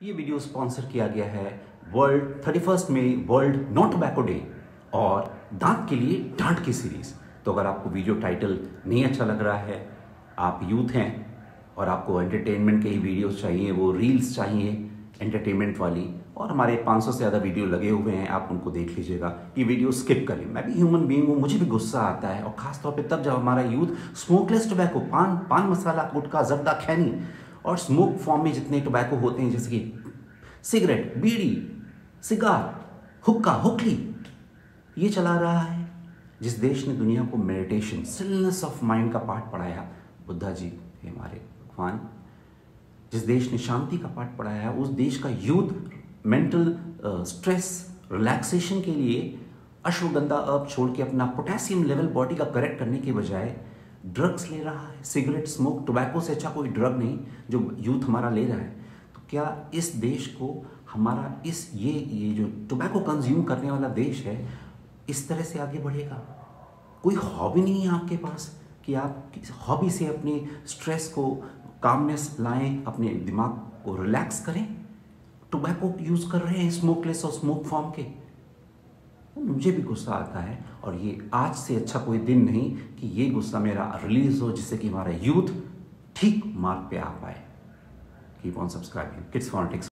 ये video sponsor किया गया है वर्ल्ड थर्टी फ़र्स्ट में वर्ल्ड नॉट टोबैको डे और दांत के लिए डांट की सीरीज़ तो अगर आपको वीडियो टाइटल नहीं अच्छा लग रहा है, आप यूथ हैं और आपको एंटरटेनमेंट के ही वीडियोस चाहिए, वो रील्स चाहिए एंटरटेनमेंट वाली, और हमारे 500 से ज़्यादा वीडियो लगे हुए हैं, आप उनको देख लीजिएगा। ये वीडियो स्किप करें। मैं भी ह्यूमन बींग हूँ, मुझे भी गुस्सा आता है, और खासतौर पे तब जब हमारा यूथ स्मोकलेस टोबैको पान पान मसाला, गुटखा, जर्दा, खैनी और स्मोक फॉर्म में जितने टोबैको होते हैं, जैसे कि सिगरेट बीड़ी सिगार हुक्का, हुक्ली, ये चला रहा है। जिस देश ने दुनिया को मेडिटेशन सिलनेस ऑफ़ माइंड का पाठ पढ़ाया, बुद्धा जी थे हमारे भगवान, जिस देश ने शांति का पाठ पढ़ाया, उस देश का यूथ मेंटल स्ट्रेस रिलैक्सेशन के लिए अश्वगंधा अर्ब छोड़ के अपना पोटेशियम लेवल बॉडी का करेक्ट करने के बजाय ड्रग्स ले रहा है, सिगरेट, स्मोक, टोबैको से अच्छा कोई ड्रग नहीं, जो यूथ हमारा ले रहा है। तो क्या इस देश को हमारा इस ये ये जो टोबैको कंज्यूम करने वाला देश है, इस तरह से आगे बढ़ेगा? कोई हॉबी नहीं है आपके पास कि आप हॉबी से अपने स्ट्रेस को, कामनेस लाएँ, अपने दिमाग को रिलैक्स करें? टोबैको यूज़ कर रहे हैं स्मोकलेस और स्मोक फॉर्म के। मुझे भी गुस्सा आता है और ये आज से अच्छा कोई दिन नहीं कि ये गुस्सा मेरा रिलीज़ हो जिससे कि हमारा यूथ ठीक मार्ग पे आ पाए। Keep on subscribing kids phonics